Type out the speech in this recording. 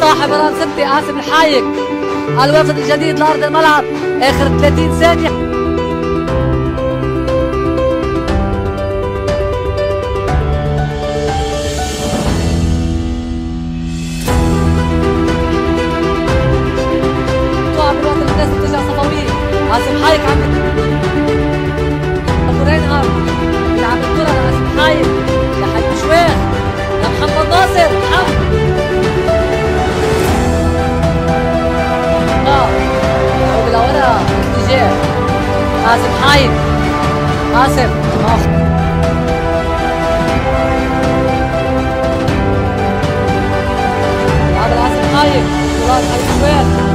صاحب رقم ستة قاسم الحايك. الوسط الجديد لأرض الملعب. آخر 30 ثانية. صاحب الوسط الناس بترجع صفاوية قاسم حايك عم Yeah. Asif, hi. Asif. Oh. Asif, hi. I swear.